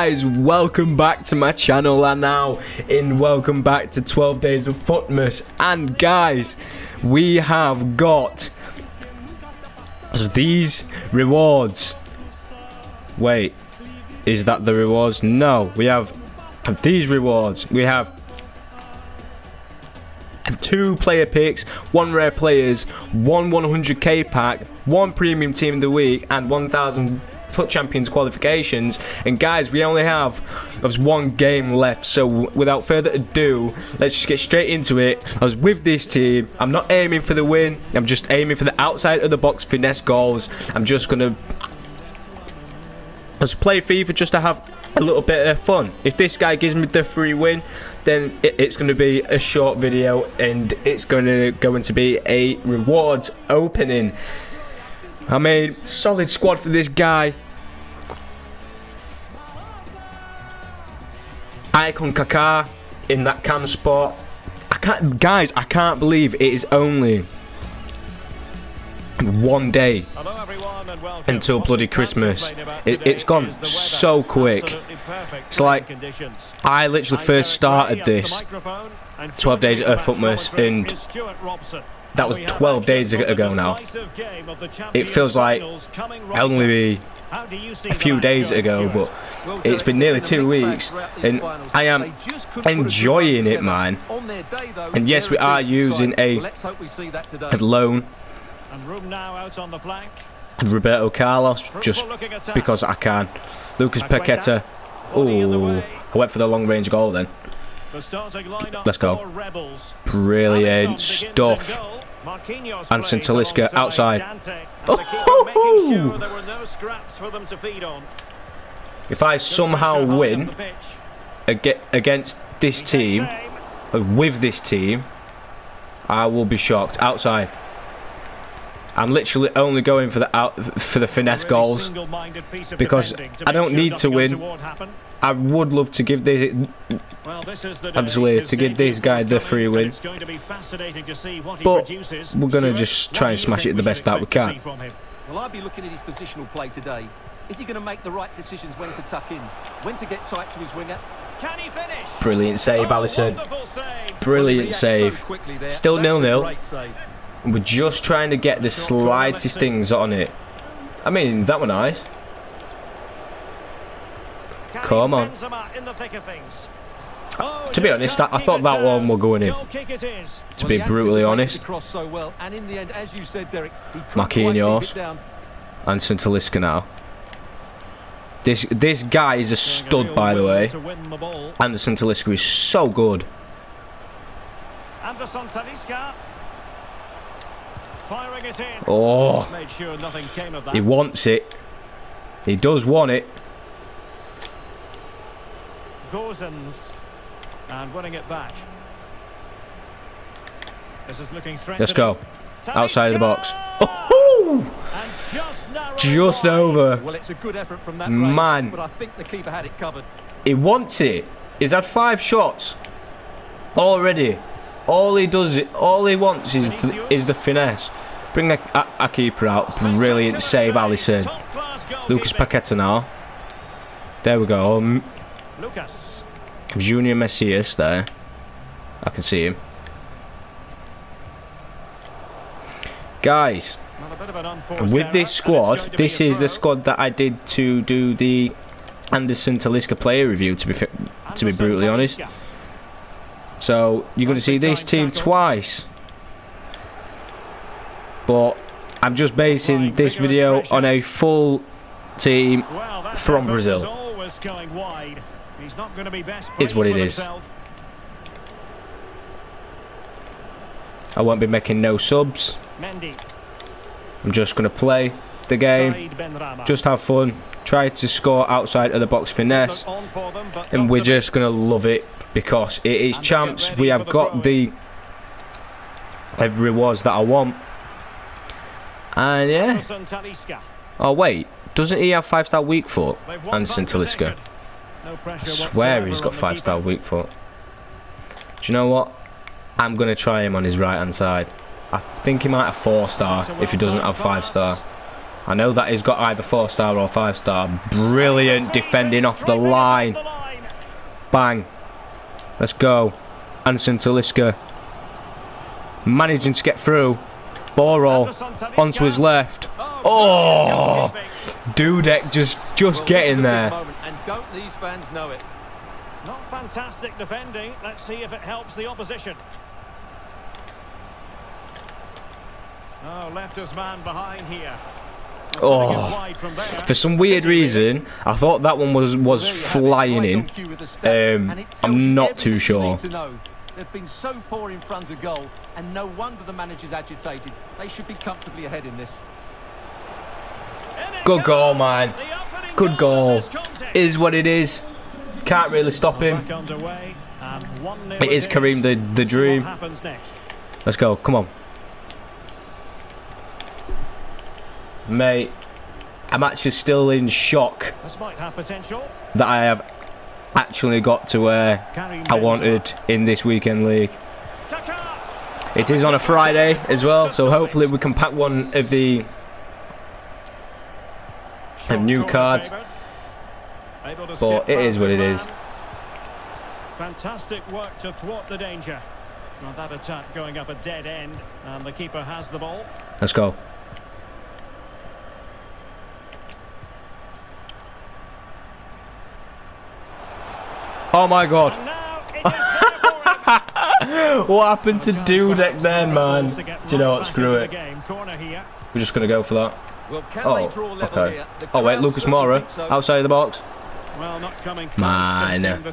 guys welcome back to my channel and now in welcome back to 12 days of futmas. And guys we have got these rewards. Wait is that the rewards? No we have these rewards. We have two player picks, one rare players, one 100k pack, one premium team of the week, and 1,000 FUT Champions qualifications. And guys, we only have there's one game left. So without further ado, let's just get straight into it. I was with this team. I'm not aiming for the win. I'm just aiming for the outside of the box finesse goals. I'm just gonna let's play FIFA just to have a little bit of fun. If this guy gives me the free win, then it, it's going to be a short video and it's going to going to be a rewards opening. I mean, solid squad for this guy. Icon Kaká in that cam spot. I can't, guys, I can't believe it is only one day until bloody Christmas. It, has gone so quick. It's like I literally first started this 12 days at Earth Futmas and that was 12 days ago now. It feels like only a few days ago, but it's been nearly two weeks, and I am enjoying it, man. And yes, we are using a, a loan and room now out on the flank. And Roberto Carlos, just because I can. Lucas Paqueta. Oh, I went for the long range goal then. Let's go. Brilliant stuff. Anderson Talisca outside. Oh! If I somehow win against this team, with this team, I will be shocked. Outside. I'm literally only going for the out for the finesse goals because I don't need to win. I would love to give this absolutely to give this guy the free win, but we're gonna just try and smash it the best that we can. Well, I'd be looking at his positional play today. Is he going to make the right decisions when to tuck in, when to get tight to his winger? Can he finish? Brilliant save, Alisson. Brilliant save. Still nil-nil. We're just trying to get the slightest things on it. I mean, that was nice. Come on. To be honest, I, I thought that one was going in. To be brutally honest. and in the end as you said derrick Marquinhos. And Talisca now. This this guy is a stud, by the way. Anderson Talisca is so good. Anderson Talisca. Oh, sure he wants it. He does want it. Gosens and winning it back. This is looking threatening. Let's go. Outside of the box. Oh! Just, just over. Well, it's a good effort from that Man. Range, but I think the keeper had it covered. He wants it. He's had five shots already. All he does, all he wants is the, is the finesse. Bring a, a, a keeper out. Brilliant save, Alisson. Lucas Paqueta now. There we go. Lucas. Junior Messias there. I can see him. Guys, with this squad, this is the squad that I did to do the Anderson Talisca player review. To be to be brutally honest, so you're going to see this team twice. But I'm just basing this video on a full team from Brazil. Is what it is. I won't be making no subs. I'm just going to play the game, just have fun, try to score outside of the box finesse, and we're just going to love it because it is champs. We have got the rewards that I want. And yeah. Oh wait, doesn't he have five star weak foot? Anderson Talisca. I swear he's got five star weak foot. Do you know what? I'm gonna try him on his right hand side. I think he might have four star if he doesn't have five star. I know that he's got either 4 star or 5 star. Brilliant defending off the line. Bang. Let's go. Anderson Talisca. Managing to get through. Boro onto his left. Oh! Dudek just, just getting there. And don't these fans know it? Not fantastic defending. Let's see if it helps the opposition. Oh, left his man behind here. Oh, for some weird reason, I thought that one was was flying in. Um, I'm not too sure. They've been so poor in front of goal, and no wonder the manager's agitated. They should be comfortably ahead in this. Good goal, man. Good goal. Is what it is. Can't really stop him. It is Kareem the, the dream. Let's go. Come on. Mate, I'm actually still in shock that I have actually got to where I wanted in this weekend league. It is on a Friday as well, so hopefully we can pack one of the new cards. But it is what it is. Fantastic work to thwart the danger. Well, that attack going up a dead end, and the keeper has the ball. Let's go. Oh my god. what happened to Dudek then, man? Do you know what? Screw it. We're just going to go for that. Oh, okay. Oh, wait, Lucas Moura outside of the box. Man.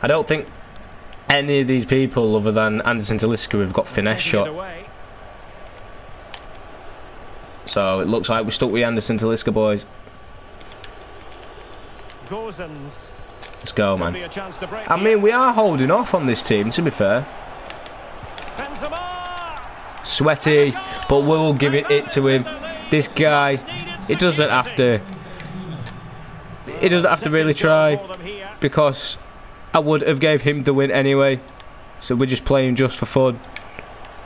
I don't think any of these people other than Anderson Talisca have got finesse shot. So it looks like we're stuck with Anderson Talisca, boys. Gosens. Let's go, man. I mean, we are holding off on this team, to be fair. Sweaty, but we'll give it, it to him. This guy, it doesn't have to... He doesn't have to really try, because I would have gave him the win anyway. So we're just playing just for fun.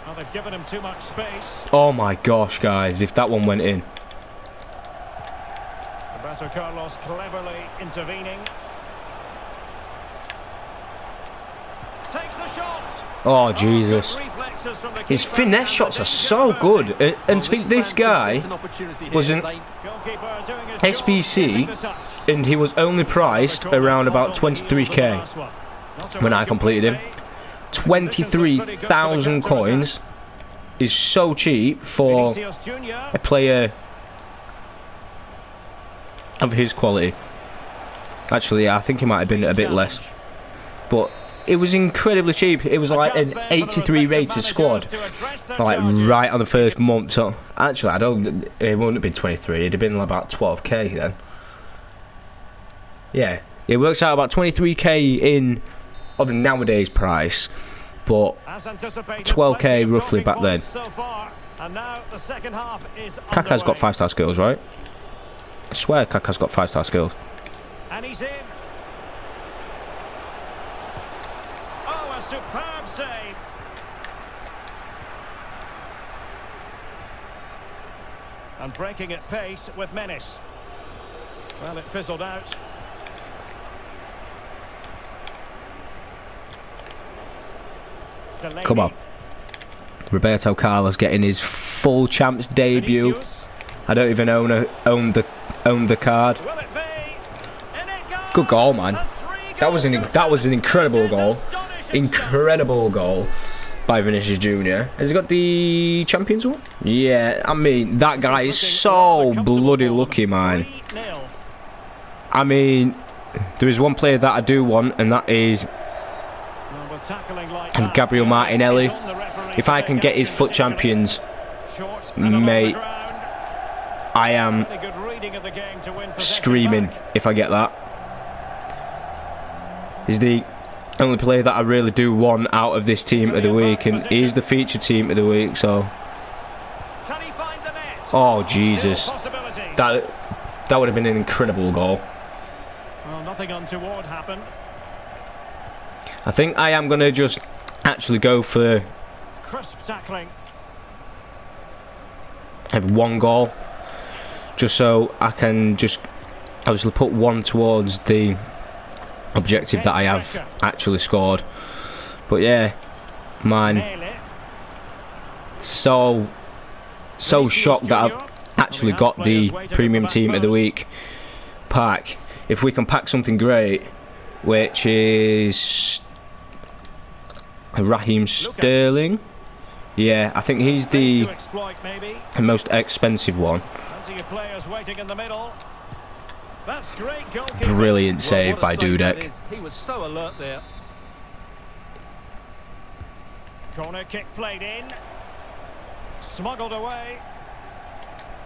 Oh, oh my gosh, guys, if that one went in. Roberto Carlos cleverly intervening. Takes the shot. Oh, Jesus. His finesse shots are so good. Uh, and to think this guy was an SBC and he was only priced around about 23k when I completed him. 23,000 coins is so cheap for a player of his quality. Actually, I think he might have been a bit less. But it was incredibly cheap. It was like an 83 rated squad, like right on the first month. So actually, I don't. It wouldn't have been 23. It'd have been like about 12k then. Yeah, it works out about 23k in of nowadays price, but 12k roughly back then. Kaka's got five star skills, right? I swear Kaka's got five star skills. And he's in. Superb save. And breaking at pace with menace. Well, it fizzled out. Delaney. Come on. Roberto Carlos getting his full champs debut. Vinicius. I don't even own a, own the own the card. Good goal, man. That was an that was an incredible goal incredible goal by Vinicius Jr. Has he got the Champions one? Yeah, I mean, that guy is so bloody lucky, man. I mean, there is one player that I do want, and that is Gabriel Martinelli. If I can get his FUT Champions, mate, I am screaming if I get that. Is the only player that I really do want out of this team of the week, and he's the feature team of the week. So, oh Jesus, that that would have been an incredible goal. Well, nothing untoward happened. I think I am going to just actually go for crisp tackling. have one goal, just so I can just obviously put one towards the objective that I have actually scored. But yeah, man, so so shocked that I've actually got the premium team of the week pack. If we can pack something great, which is Raheem Sterling. Yeah, I think he's the most expensive one. Brilliant save by Dudek. He was so alert there. Corner kick played in. Smuggled away.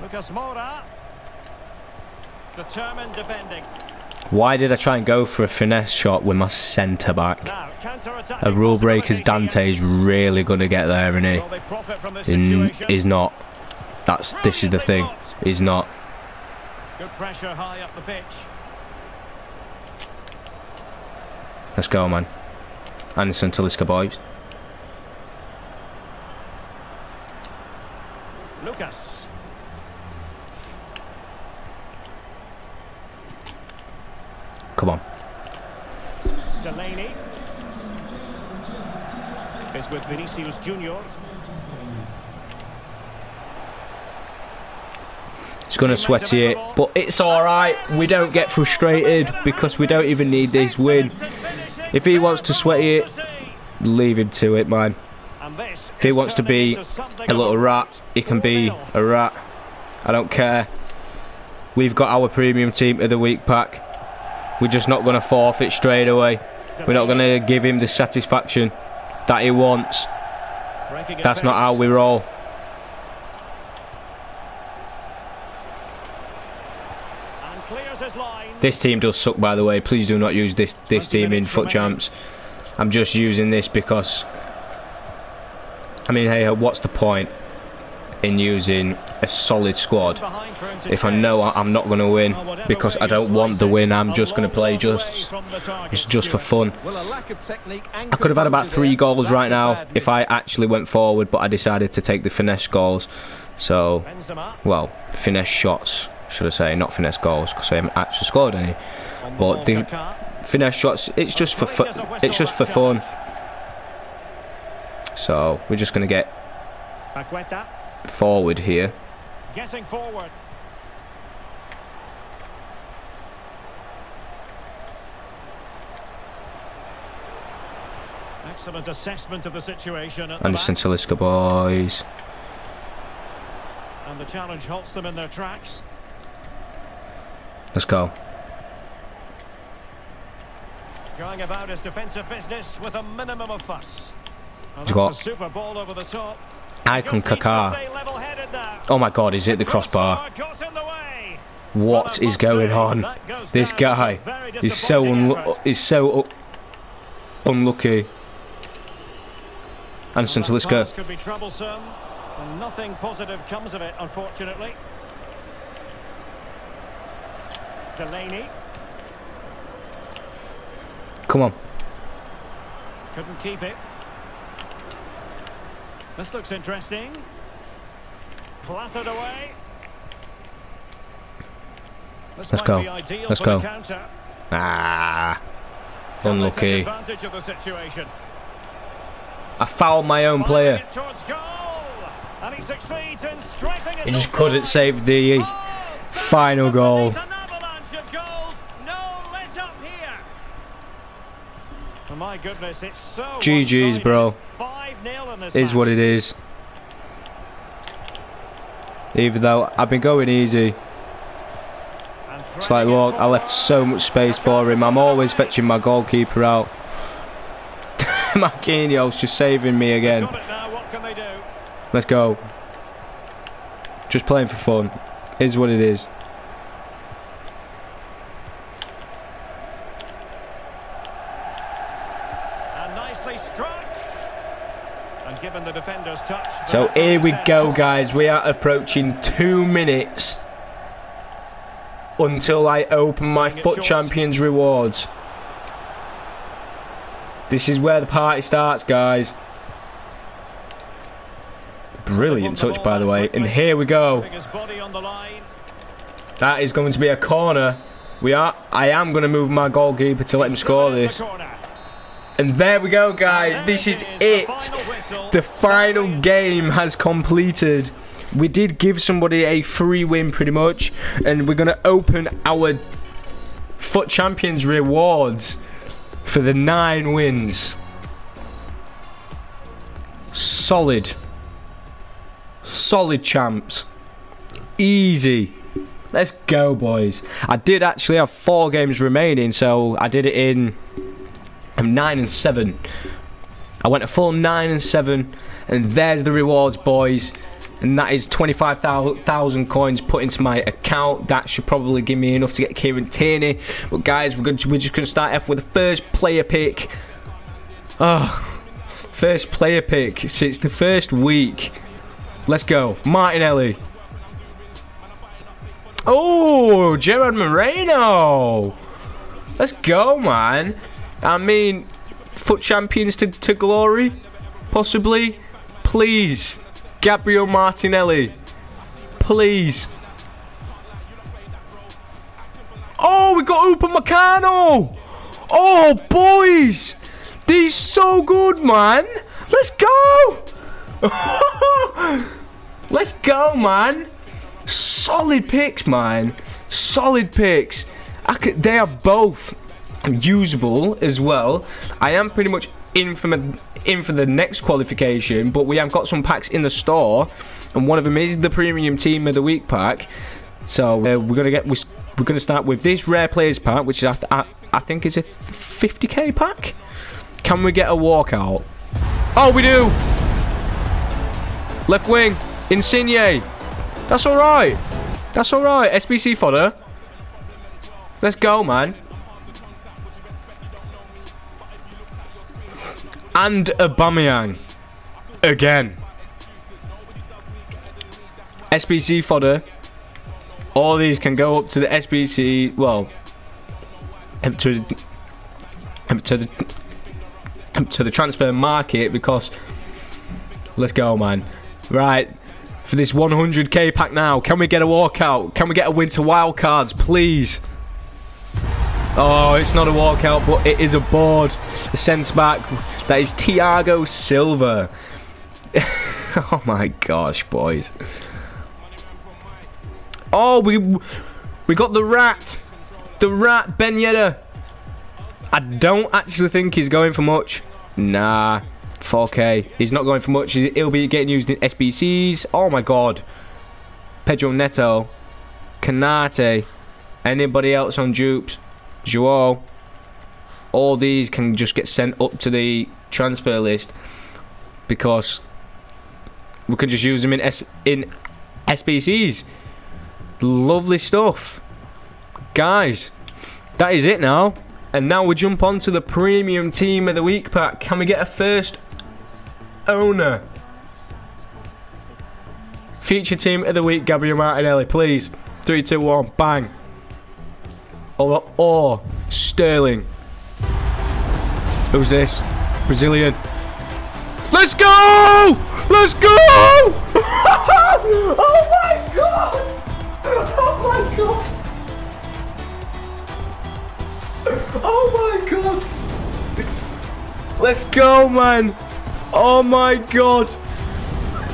Lucas Moura. Determined defending. Why did I try and go for a finesse shot with my centre back? A rule breaker's Dante is really going to get there, isn't he? He's not. That's this is the thing. He's not. Good pressure high up the pitch. Let's go, man. Anderson Talisca boys. Lucas. Come on. Delaney. Is with Vinicius Junior. He's going to sweaty it, but it's alright. We don't get frustrated because we don't even need this win. If he wants to sweaty it, leave him to it, man. If he wants to be a little rat, he can be a rat. I don't care. We've got our premium team of the week pack. We're just not going to forfeit straight away. We're not going to give him the satisfaction that he wants. That's not how we roll. This team does suck, by the way. Please do not use this this team in FUT champs. I'm just using this because. I mean, hey, uh, what's the point in using a solid squad if I know I'm not going to win because I don't want the win. I'm just going to play just. It's just for fun. I could have had about three goals right now if I actually went forward, but I decided to take the finesse goals. So, well, finesse shots should I say, not finesse goals because I haven't actually scored any. But the finesse shots, it's just for it's just for fun. So we're just going to get forward here. Getting forward. Excellent assessment of the situation. Anderson Talisca boys. And the challenge halts them in their tracks. Let's go. Going about his defensive business with a minimum of fuss. He's got super ball over the top. Icon Kaká. Oh my god, is it the crossbar? What is going on? This guy is so is so unlucky. Anderson be. Nothing positive comes of it, unfortunately. Delaney. Come on. Couldn't keep it. This looks interesting. Clattered away. This Let's go. Let's go. Ah. Unlucky. I fouled my own player. He just couldn't save the final goal. My goodness, it's so GG's, bro. Is what it is. Even though I've been going easy. It's like, look, I left so much space for him. I'm always fetching my goalkeeper out. Marquinhos just saving me again. Let's go. Just playing for fun. Is what it is. So here we go, guys. We are approaching two minutes until I open my FUT Champions rewards. This is where the party starts, guys. Brilliant touch, by the way. And here we go. That is going to be a corner. We are. I am going to move my goalkeeper to let him score this. And there we go, guys. This is it. The final game has completed. We did give somebody a free win, pretty much. And we're going to open our FUT Champions rewards for the nine wins. Solid. Solid champs. Easy. Let's go, boys. I did actually have four games remaining, so I did it in I'm 9 and 7. I went a full 9 and 7, and there's the rewards, boys. And that is 25,000 coins put into my account. That should probably give me enough to get Kieran Tierney. But guys, we're, to, we're just going to start off with the first player pick. Oh, First player pick since the first week. Let's go. Martinelli. Oh, Gerard Moreno. Let's go, man. I mean, FUT champions to, to glory? Possibly? Please. Gabriel Martinelli. Please. Oh, we got Upamecano. Oh, boys. He's so good, man. Let's go. Let's go, man. Solid picks, man. Solid picks. Could, they are both usable as well. I am pretty much in for, my, in for the next qualification, but we have got some packs in the store, and one of them is the Premium Team of the Week pack. So uh, we're gonna get we're, gonna start with this Rare Players pack, which is I, I, I think is a 50k pack. Can we get a walkout? Oh, we do! Left wing. Insigne. That's alright. That's alright. SBC fodder. Let's go, man. And Aubameyang. Again. SBC fodder. All these can go up to the SBC, well, to, to the to the transfer market because let's go, man. Right. For this 100k pack now, can we get a walkout? Can we get a winter wildcards, please? Oh, it's not a walkout, but it is a board. The sense back. That is Thiago Silva. oh my gosh, boys. Oh, we we got the rat. The rat, Ben Yedder. I don't actually think he's going for much. Nah. 4K. Eh. He's not going for much. He'll be getting used in SBCs. Oh my god. Pedro Neto. Konaté. Anybody else on dupes? Joao. All these can just get sent up to the transfer list because we can just use them in S in SBCs. Lovely stuff. Guys, that is it now. And now we jump on to the premium team of the week pack. Can we get a first owner? Feature team of the week, Gabriel Martinelli, please. Three, two, one, bang. Or, or Sterling. Who's this? Brazilian. Let's go! Let's go! oh my god! Oh my god! Oh my god! Let's go, man! Oh my god!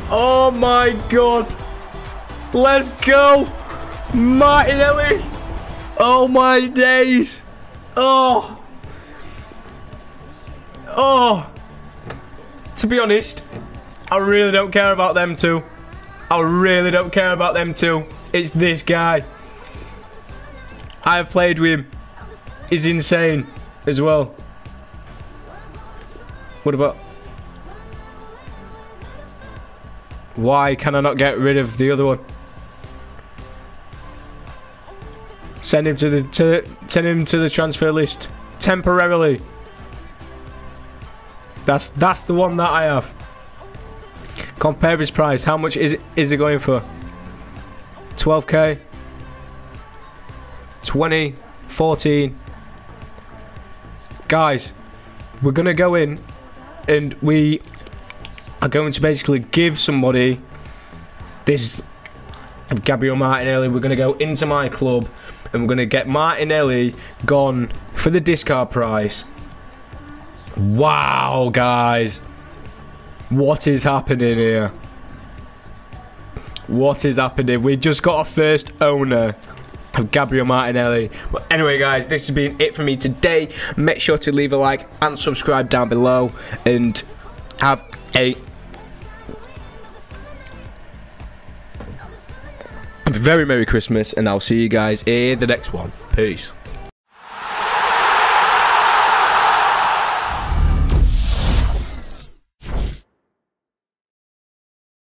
Oh my god! Let's go! Martinelli! Oh my days! Oh! Oh! To be honest, I really don't care about them two. I really don't care about them two. It's this guy. I've played with him is insane as well. What about... Why can I not get rid of the other one? Send him to the to send him to the transfer list temporarily. That's that's the one that I have. Compare his price. How much is it is it going for? 12k. 20, 14, Guys, we're to go in and we are going to basically give somebody this Gabriel Martinelli. We're going to go into my club and we're going to get Martinelli gone for the discard price. Wow, guys. What is happening here? What is happening? We just got our first owner of Gabriel Martinelli. But anyway, guys, this has been it for me today. Make sure to leave a like and subscribe down below. And have a very Merry Christmas, and I'll see you guys in the next one. Peace.